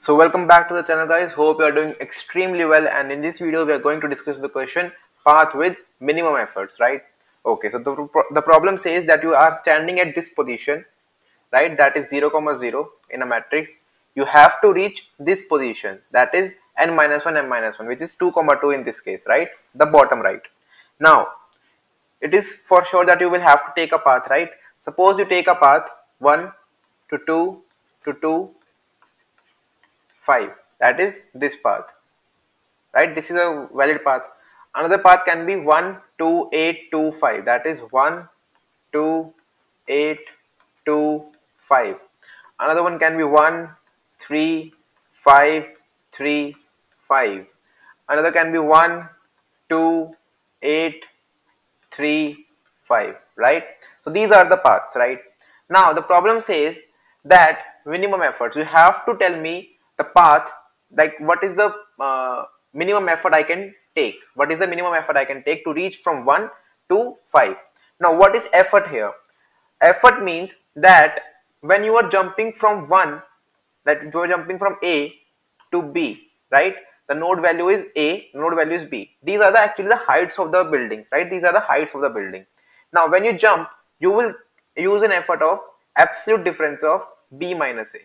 So welcome back to the channel guys. Hope you are doing extremely well and in this video we are going to discuss the question path with minimum efforts, right? Okay, so the, the problem says that you are standing at this position, right? That is 0, comma 0 in a matrix. You have to reach this position that is n minus 1, n minus 1 which is 2, comma 2 in this case, right? The bottom right. Now, it is for sure that you will have to take a path, right? Suppose you take a path 1 to 2 to 2 5 that is this path. Right? This is a valid path. Another path can be 1 2 8 2 5 that is 1 2 8 2 5 another one can be 1 3 5 3 5 another can be 1 2 8 3 5 right? So these are the paths right? Now the problem says that minimum efforts. You have to tell me the path like what is the uh, minimum effort I can take? What is the minimum effort I can take to reach from 1 to 5 now what is effort here? Effort means that when you are jumping from 1 that you are jumping from A to B right? The node value is A node value is B. These are the actually the heights of the buildings right? These are the heights of the building. Now when you jump you will use an effort of absolute difference of B minus A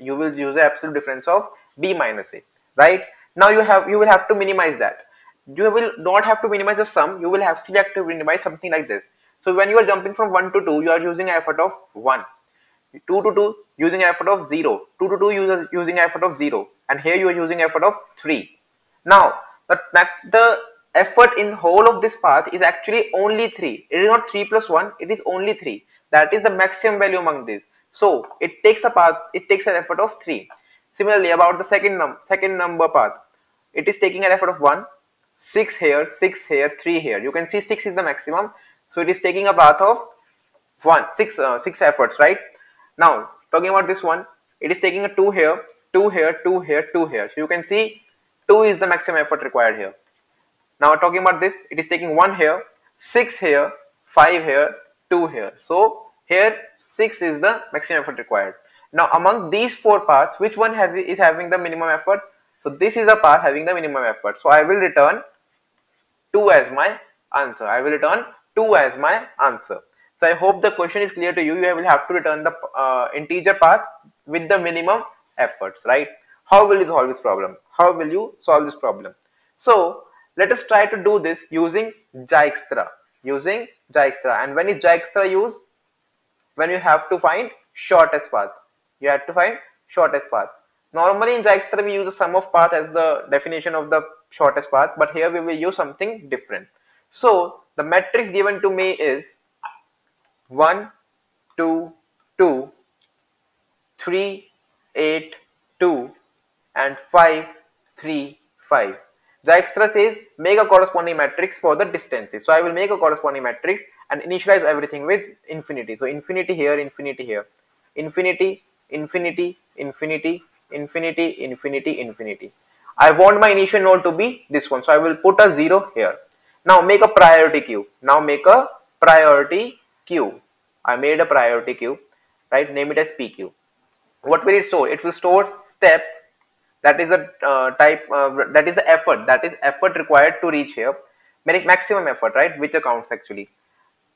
you will use the absolute difference of b minus a right? Now you have you will have to minimize that. You will not have to minimize the sum. You will have to have to minimize something like this. So when you are jumping from 1 to 2 you are using effort of 1 2 to 2 using effort of 0 2 to 2 using effort of 0 and here you are using effort of 3 now the, the effort in whole of this path is actually only 3 it is not 3 plus 1 it is only 3 that is the maximum value among these so it takes a path, it takes an effort of 3. Similarly, about the second, num second number path, it is taking an effort of 1, 6 here, 6 here, 3 here. You can see 6 is the maximum. So it is taking a path of 1, 6, uh, 6 efforts, right? Now, talking about this one, it is taking a 2 here, 2 here, 2 here, 2 here. So you can see 2 is the maximum effort required here. Now talking about this, it is taking 1 here, 6 here, 5 here, 2 here. So here 6 is the maximum effort required. Now among these four paths, which one has, is having the minimum effort? So this is the path having the minimum effort. So I will return 2 as my answer. I will return 2 as my answer. So I hope the question is clear to you. You will have to return the uh, integer path with the minimum efforts, right? How will you solve this problem? How will you solve this problem? So let us try to do this using Dijkstra. Using Dijkstra. And when is Dijkstra used? when you have to find shortest path. You have to find shortest path. Normally in Dijkstra we use the sum of path as the definition of the shortest path but here we will use something different. So the matrix given to me is 1, 2, 2, 3, 8, 2 and 5, 3, 5. Dijkstra says make a corresponding matrix for the distances. So I will make a corresponding matrix and initialize everything with infinity. So infinity here, infinity here, infinity, infinity, infinity, infinity, infinity, infinity. I want my initial node to be this one. So I will put a 0 here. Now make a priority queue. Now make a priority queue. I made a priority queue, right? Name it as PQ. What will it store? It will store step that is a uh, type uh, that is the effort. That is effort required to reach here. Maximum effort right? Which accounts actually?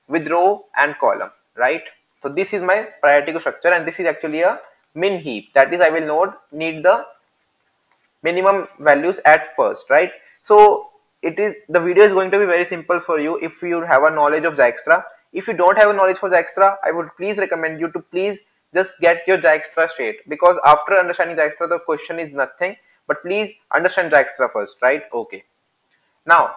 With row and column right? So this is my priority structure and this is actually a min heap. That is i will node need the minimum values at first right? So it is the video is going to be very simple for you. If you have a knowledge of Dijkstra if you don't have a knowledge for Dijkstra i would please recommend you to please just get your Dijkstra straight. Because after understanding Dijkstra the question is nothing. But please understand Dijkstra first right? Okay. Now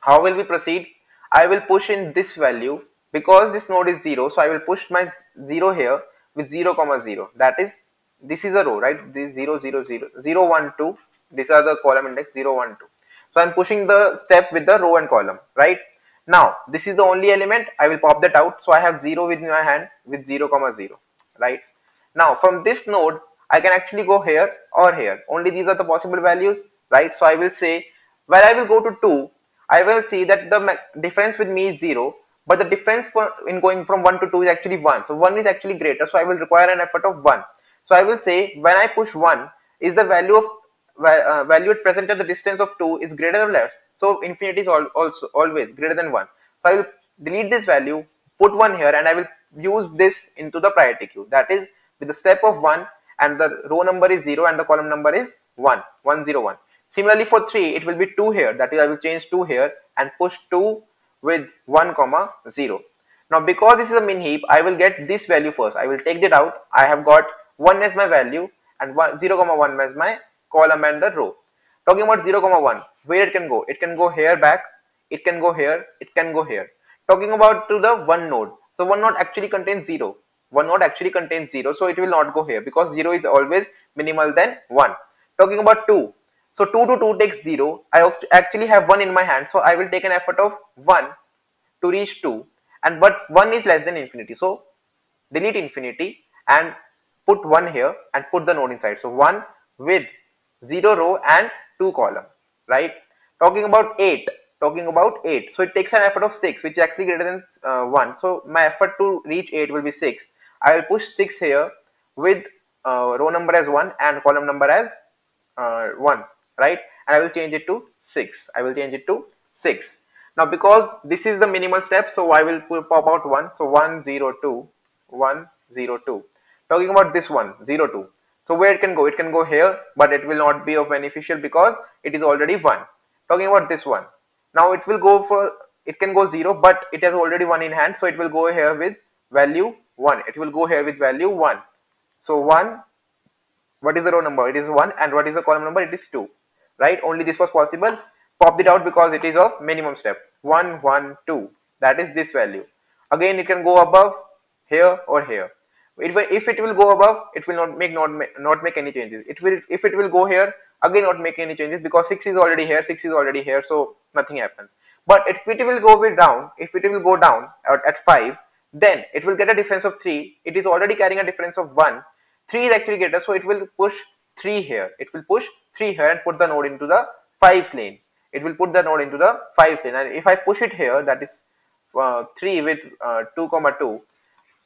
how will we proceed? I will push in this value because this node is 0 so I will push my 0 here with 0 comma 0 that is this is a row right? This 0 0 0 0 1 2 these are the column index 0 1 2 so I'm pushing the step with the row and column right now this is the only element. I will pop that out. So I have 0 with my hand with 0 comma 0 right? Now from this node I can actually go here or here. Only these are the possible values right? So I will say when I will go to 2 I will see that the difference with me is 0 but the difference for in going from 1 to 2 is actually 1 so 1 is actually greater. So I will require an effort of 1 So I will say when I push 1 is the value of uh, value at present at the distance of 2 is greater than less. So infinity is also always greater than 1. So I will delete this value, put 1 here and I will use this into the priority queue. That is with the step of 1 and the row number is 0 and the column number is 1, 101. Similarly for 3 it will be 2 here that is I will change 2 here and push 2 with 1 comma 0. Now because this is a min heap I will get this value first. I will take that out. I have got 1 as my value and 1, 0 comma 1 as my column and the row. Talking about 0 comma 1 where it can go? It can go here back, it can go here, it can go here. Talking about to the one node. So one node actually contains 0. One node actually contains 0 so it will not go here because 0 is always minimal than 1. Talking about 2. So 2 to 2 takes 0. I actually have 1 in my hand so I will take an effort of 1 to reach 2 and but 1 is less than infinity. So delete infinity and put 1 here and put the node inside. So 1 with 0 row and 2 column right? Talking about 8 talking about 8 so it takes an effort of 6 which is actually greater than uh, 1 so my effort to reach 8 will be 6 I will push 6 here with uh, row number as 1 and column number as uh, 1 right? And I will change it to 6 I will change it to 6 now because this is the minimal step so I will pop out 1 so 1 0 2 1 0 2 talking about this one 0 2 so where it can go? It can go here, but it will not be of beneficial because it is already 1. Talking about this one. Now it will go for, it can go 0, but it has already 1 in hand. So it will go here with value 1. It will go here with value 1. So 1, what is the row number? It is 1 and what is the column number? It is 2. Right? Only this was possible. Pop it out because it is of minimum step. 1, 1, 2. That is this value. Again, it can go above here or here if, if it will go above it will not make not not make any changes. It will if it will go here again not make any changes because 6 is already here 6 is already here so nothing happens. But if it will go down if it will go down at, at 5 then it will get a difference of 3 it is already carrying a difference of 1 3 is actually greater so it will push 3 here. It will push 3 here and put the node into the 5 lane. It will put the node into the 5 lane. And if I push it here that is uh, 3 with uh, 2 comma 2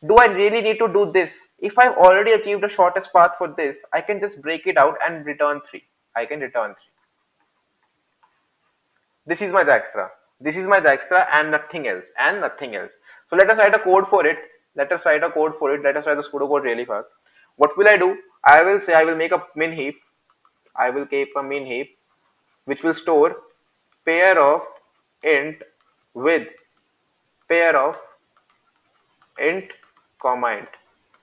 do I really need to do this? If I've already achieved the shortest path for this, I can just break it out and return 3. I can return 3. This is my Dijkstra. This is my Dijkstra and nothing else. And nothing else. So let us write a code for it. Let us write a code for it. Let us write the pseudocode really fast. What will I do? I will say I will make a min heap. I will keep a min heap which will store pair of int with pair of int comma int.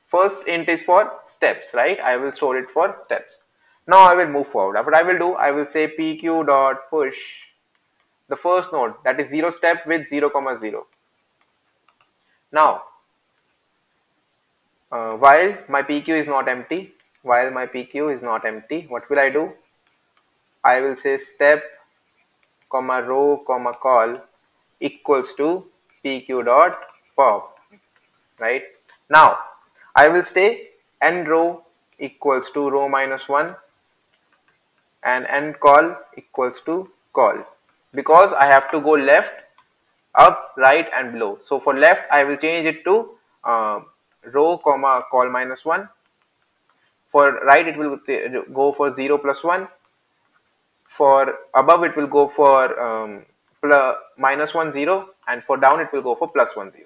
First int is for steps, right? I will store it for steps. Now I will move forward. What I will do, I will say pq dot push the first node that is zero step with 0 comma 0. Now, uh, while my pq is not empty, while my pq is not empty, what will I do? I will say step comma row comma call equals to pq dot pop, right? Now, I will say n row equals to row minus 1 and n call equals to call because I have to go left, up, right and below. So for left, I will change it to uh, row comma call minus 1. For right, it will go for 0 plus 1. For above, it will go for um, minus 1 0 and for down, it will go for plus 1 0.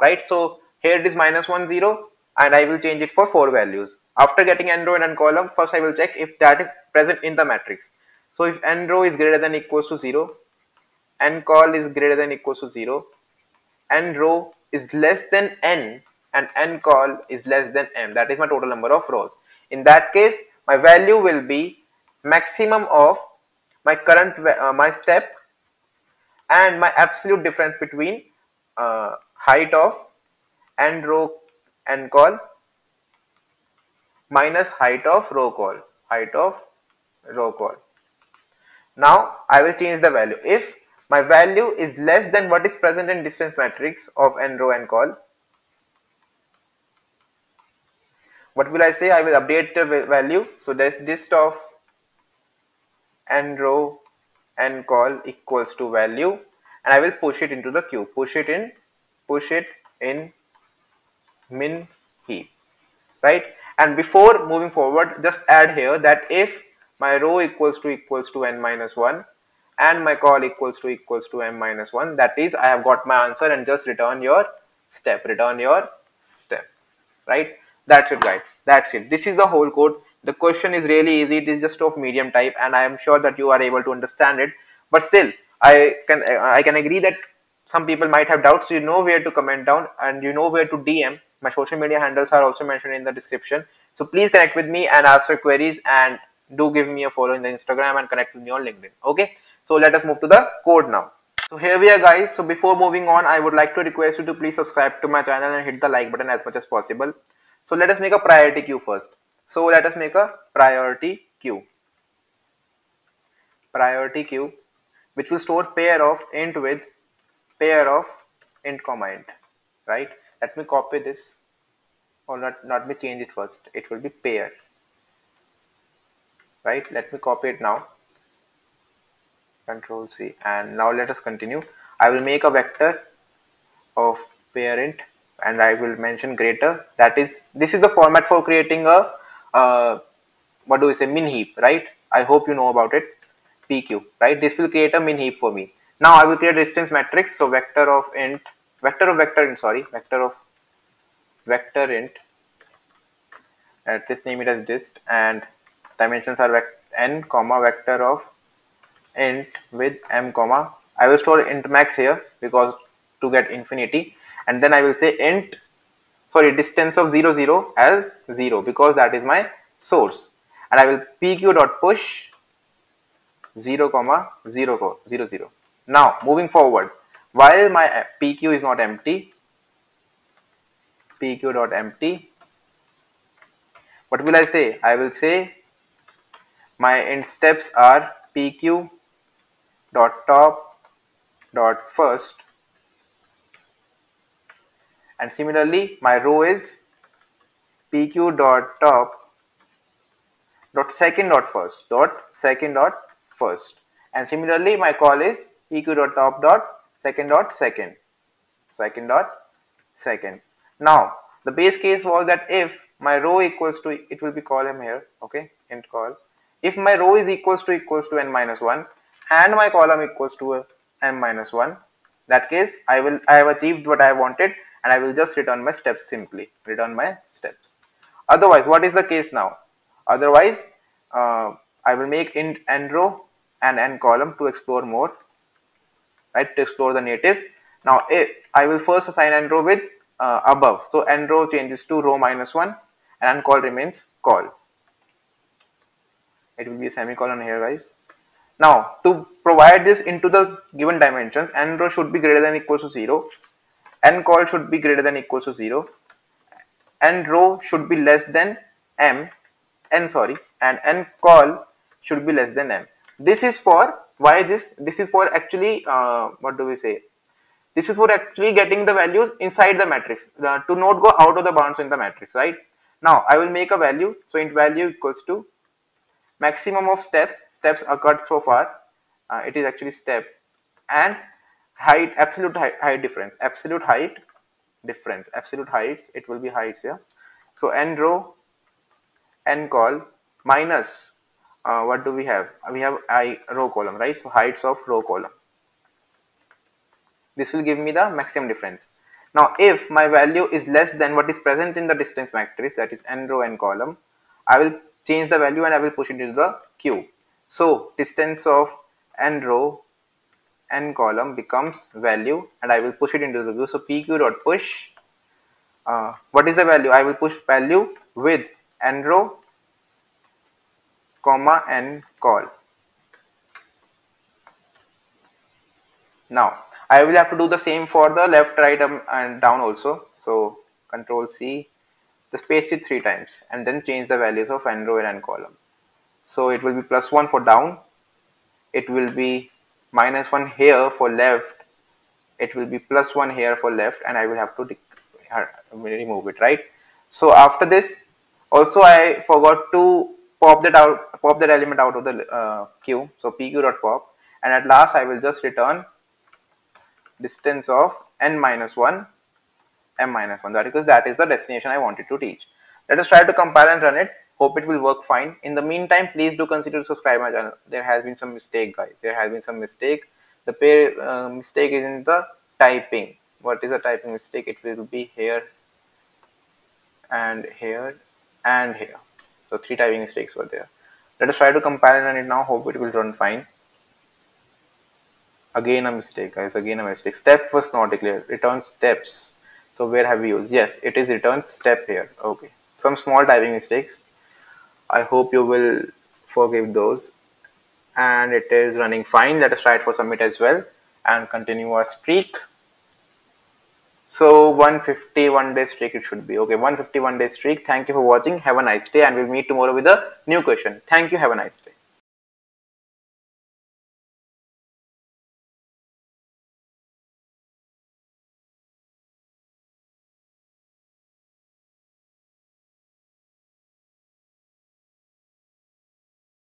Right. So here it is minus 1 0 and I will change it for 4 values. After getting n row and n column, first I will check if that is present in the matrix. So if n row is greater than equals to 0, n call is greater than equals to 0, n row is less than n and n call is less than m. That is my total number of rows. In that case, my value will be maximum of my current uh, my step and my absolute difference between uh, height of and row and call minus height of row call height of row call. Now I will change the value. If my value is less than what is present in distance matrix of n row and call what will I say? I will update the value. So this list of n row n call equals to value and I will push it into the queue. Push it in push it in min heap right? And before moving forward just add here that if my row equals to equals to n minus 1 and my call equals to equals to m minus 1 that is I have got my answer and just return your step return your step right? That's it guys. That's it. This is the whole code. The question is really easy. It is just of medium type and I am sure that you are able to understand it. But still I can I can agree that some people might have doubts. You know where to comment down and you know where to DM my social media handles are also mentioned in the description. So please connect with me and ask your queries and do give me a follow in the Instagram and connect with me on LinkedIn. Okay? So let us move to the code now. So here we are guys. So before moving on I would like to request you to please subscribe to my channel and hit the like button as much as possible. So let us make a priority queue first. So let us make a priority queue. Priority queue which will store pair of int with pair of int comma int right let me copy this. Or not not me change it first. It will be pair right? Let me copy it now. Control c. And now let us continue. I will make a vector of parent and i will mention greater. That is this is the format for creating a uh, what do we say min heap right? I hope you know about it. Pq right? This will create a min heap for me. Now I will create distance matrix. So vector of int, vector of vector int, sorry, vector of vector int. At this name it as dist and dimensions are n comma vector of int with m comma. I will store int max here because to get infinity. And then I will say int sorry distance of 0 0 as 0 because that is my source. And I will pq dot push 0 comma 0 0 0 now moving forward, while my PQ is not empty, PQ dot empty, what will I say? I will say my int steps are PQ dot top dot first and similarly my row is pq dot top dot second dot first dot second dot first and similarly my call is pq dot top dot second dot second. Second dot second. Now the base case was that if my row equals to it will be column here okay int call. If my row is equals to equals to n minus 1 and my column equals to n minus 1 that case i will i have achieved what i wanted and i will just return my steps simply return my steps. Otherwise what is the case now? Otherwise uh, i will make int n row and n column to explore more right to explore the natives. Now if i will first assign n row with uh, above. So n row changes to row minus 1 and call remains call it will be a semicolon here guys. Now to provide this into the given dimensions n row should be greater than equals to 0 n call should be greater than equals to 0 n row should be less than m n sorry. And n call should be less than m. This is for why this? This is for actually uh, what do we say? This is for actually getting the values inside the matrix. Uh, to not go out of the bounds in the matrix right? Now i will make a value. So int value equals to maximum of steps. Steps occurred so far. Uh, it is actually step and height absolute height, height difference. Absolute height difference. Absolute heights it will be heights here so n row n call minus uh, what do we have? We have i row column right? So heights of row column. This will give me the maximum difference. Now if my value is less than what is present in the distance matrix that is n row n column i will change the value and i will push it into the queue so distance of n row n column becomes value and i will push it into the queue so pq dot push. Uh, what is the value? I will push value with n row comma and call. Now I will have to do the same for the left, right um, and down also. So control C, the space it three times and then change the values of n row and column. So it will be plus 1 for down, it will be minus 1 here for left, it will be plus 1 here for left and I will have to uh, remove it, right? So after this, also I forgot to pop that out pop that element out of the uh, queue. So pop and at last i will just return distance of n minus 1 m minus 1 that because that is the destination i wanted to teach let us try to compile and run it. Hope it will work fine. In the meantime please do consider to subscribe my channel. There has been some mistake guys. There has been some mistake. The pair uh, mistake is in the typing. What is the typing mistake? It will be here and here and here so three typing mistakes were there. Let us try to compile and it now hope it will run fine. Again a mistake guys again a mistake. Step was not declared. Return steps. So where have we used? Yes it is return step here. Okay. Some small typing mistakes. I hope you will forgive those. And it is running fine. Let us try it for submit as well. And continue our streak so 151 day streak it should be okay? 151 day streak. Thank you for watching. Have a nice day and we'll meet tomorrow with a new question. Thank you. Have a nice day